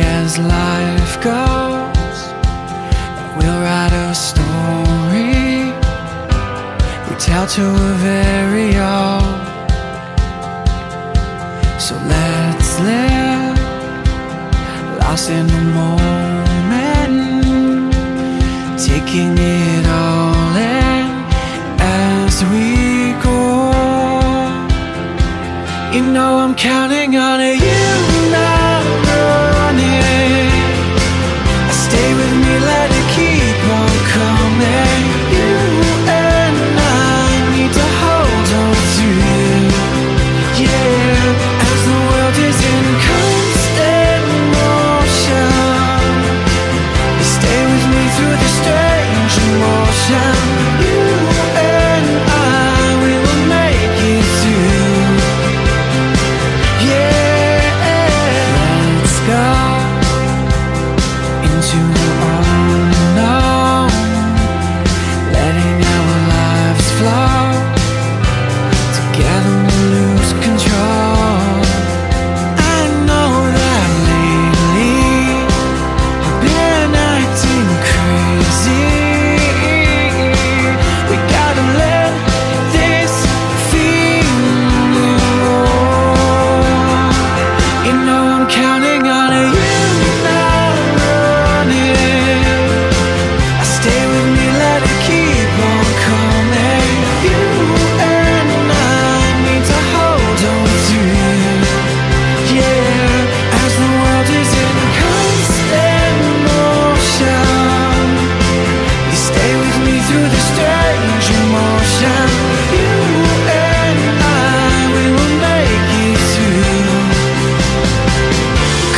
as life goes. We'll write a story. We tell to a very old. So let's live Lost in the moment Taking it all in As we go. You know I'm counting on it. 想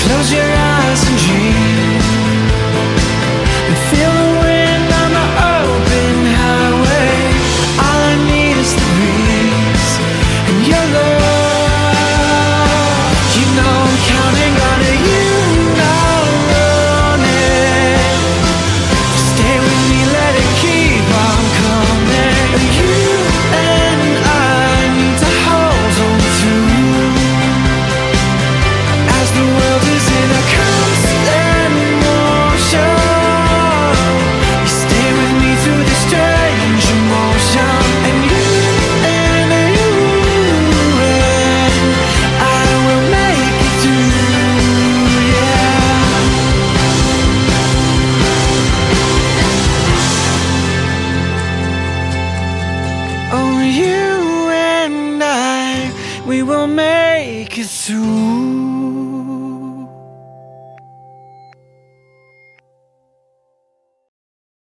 Close your eyes and dream. we will make it through.